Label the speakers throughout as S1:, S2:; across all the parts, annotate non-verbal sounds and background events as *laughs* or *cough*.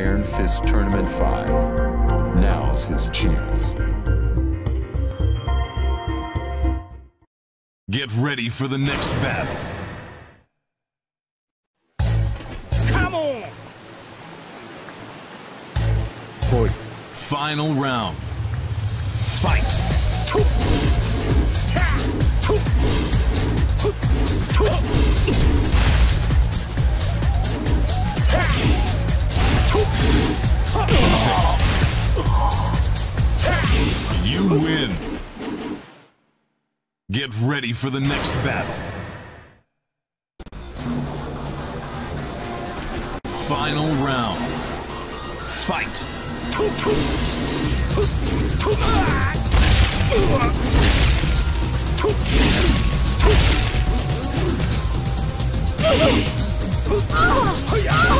S1: Iron Fist Tournament 5. Now's his chance.
S2: Get ready for the next battle.
S3: Come on!
S2: Final round. Fight! Get ready for the next battle. Final round. Fight! You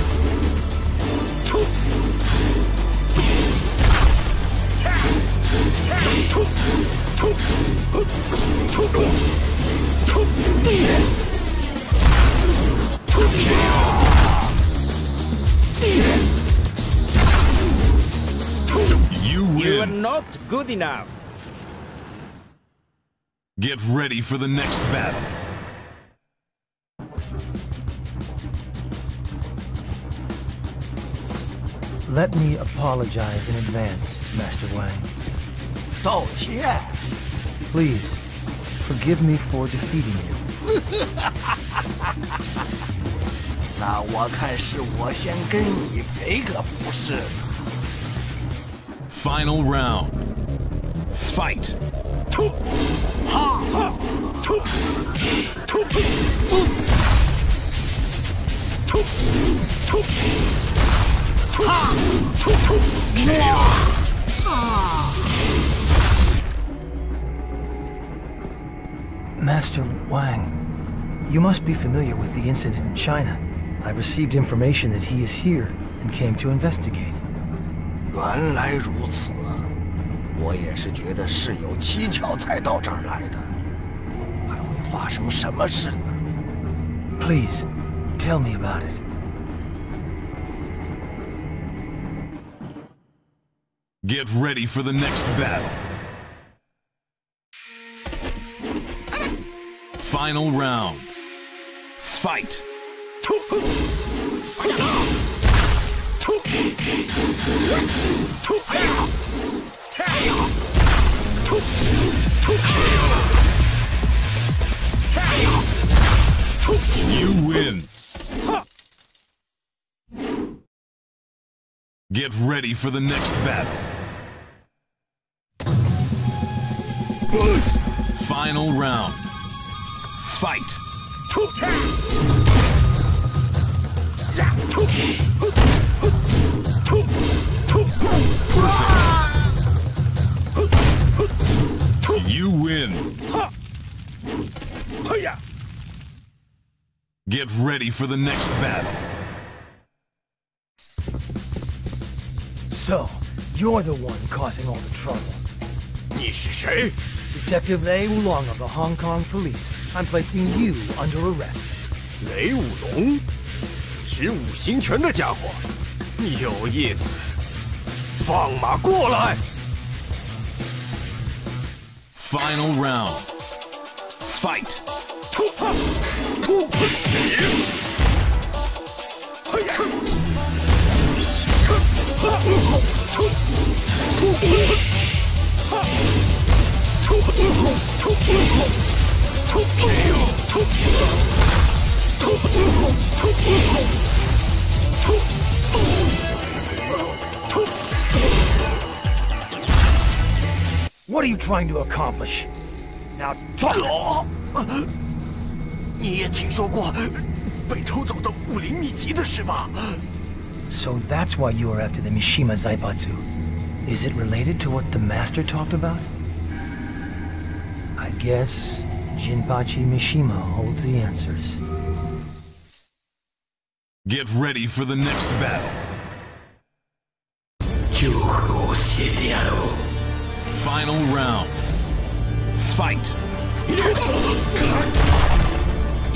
S3: good enough.
S2: Get ready for the next battle.
S4: Let me apologize in advance, Master Wang.
S5: 道歉。
S4: Please, forgive me for defeating you. *laughs*
S5: 那我看是我先跟你赔个不是。
S2: Final round. Fight.
S4: ，Master Wang, you must be familiar with the incident in China. I received information that he is here and came to investigate.
S5: 原来如此， 我也是觉得事有蹊跷才到这儿来的。还会发生什么事呢？
S4: Please, tell me about it.
S2: Get ready for the next battle. Final round. Fight. *laughs* You win. Get ready for the next battle. Final round. Fight. Get ready for the next battle.
S4: So, you're the one causing all the trouble.
S5: 你是谁？
S4: Detective Lei Wulong of the Hong Kong Police. I'm placing you under arrest.
S6: 雷武龙，使五行拳的家伙，有意思。放马过来！
S2: Final round. Fight.
S4: What are you trying to accomplish? Now talk! *laughs*
S5: 你也听说过被偷走的武林秘籍的事吧？
S4: So that's why you are after the Mishima Zaibatsu. Is it related to what the Master talked about? I guess Jinpachi Mishima holds the answers.
S2: Get ready for the next battle. Final round. Fight.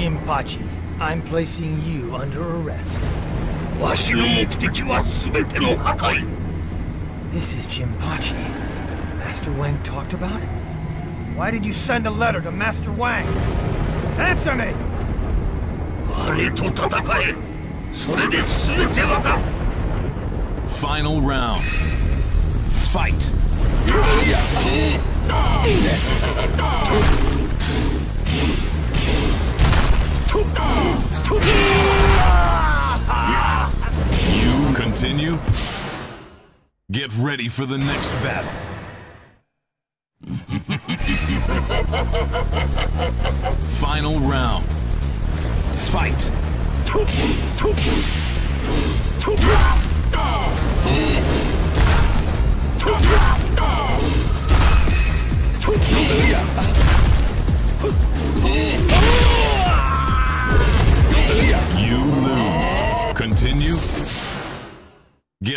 S4: Jinpachi, I'm placing you under arrest. This is Jinpachi. Master Wang talked about? Why did you send a letter to Master Wang? Answer me!
S2: Final round Fight! *laughs* You continue. Get ready for the next battle. Final round. Fight.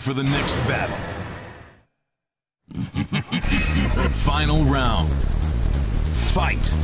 S2: for the next battle. *laughs* Final round. Fight.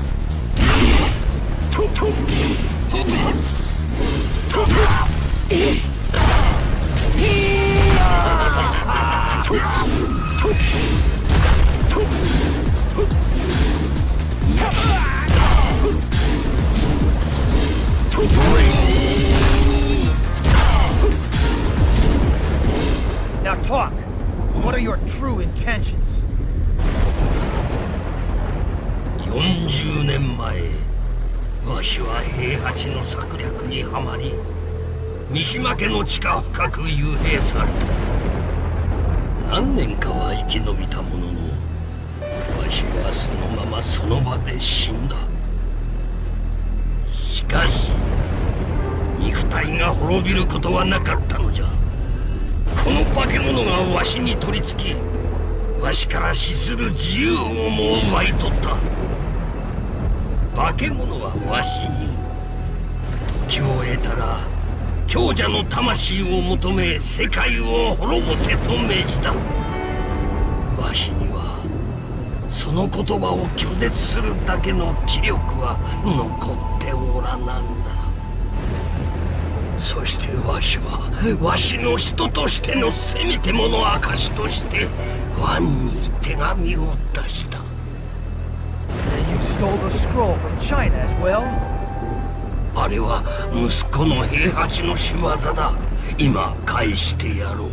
S7: にはまり三島家の地下深く幽閉された。何年かは生き延びたもののわしはそのままその場で死んだ。しかし肉体が滅びることはなかったのじゃ。この化け物がわしに取り付きわしから死する自由をも奪い取った。化け物はわしに時を得たら強者の魂を求め世界を滅ぼせと命じた。わしにはその言葉を拒絶するだけの気力は残っておらなんだ。そしてわしはわしの人としてのせめてもの証としてワンに手紙を出した。
S4: You stole the scroll from China as well?
S7: あれは息子の平八の仕業だ。今返してやろう。も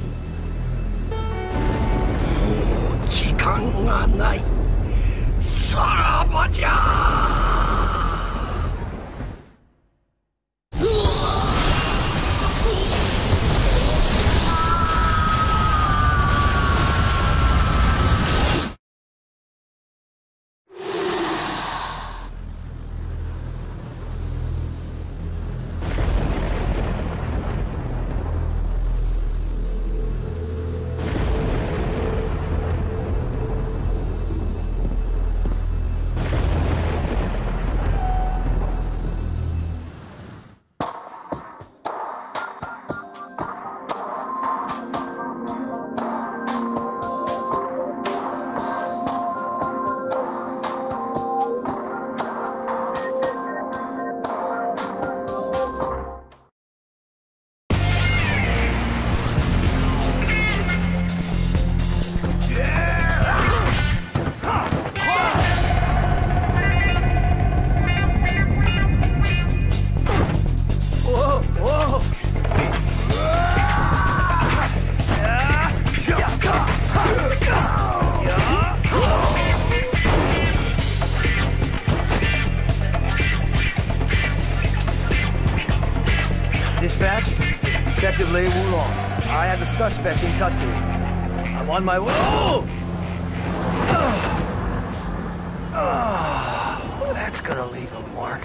S7: う時間がない。さらばじゃ
S4: Lei Wulong. I have the suspect in custody. I'm on my way. Oh! *sighs* Ah, that's gonna leave a mark.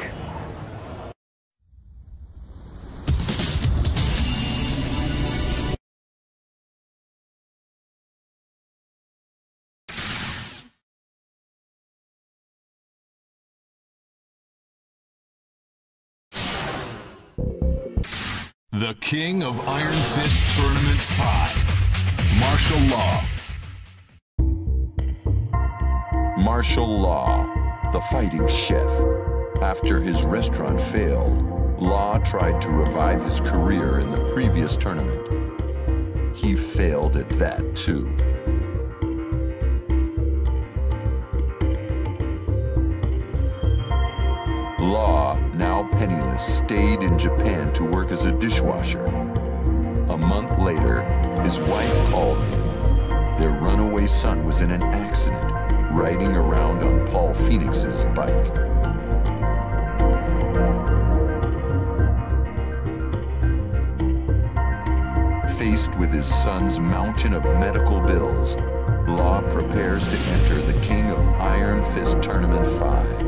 S2: The King of Iron Fist Tournament 5. Marshall Law.
S1: Marshall Law, the fighting chef. After his restaurant failed, Law tried to revive his career in the previous tournament. He failed at that too. Penniless, stayed in Japan to work as a dishwasher. A month later, his wife called him. Their runaway son was in an accident, riding around on Paul Phoenix's bike. Faced with his son's mountain of medical bills, Law prepares to enter the King of Iron Fist Tournament 5.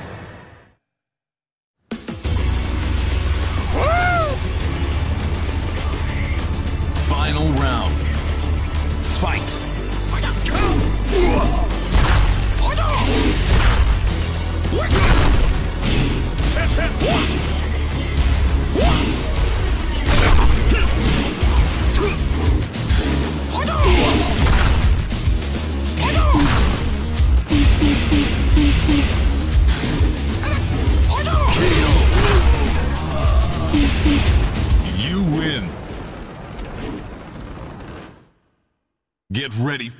S2: Get ready.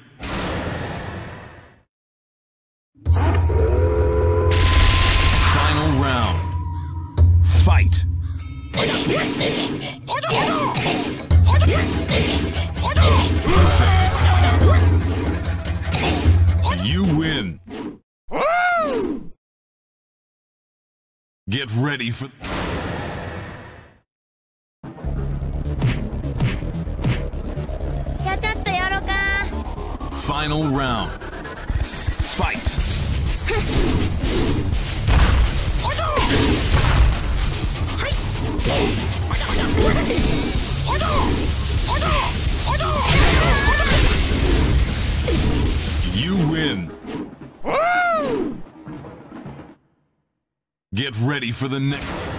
S2: Final round. Fight. Perfect. You win. Get ready for. Final round. Fight. You win. Get ready for the next.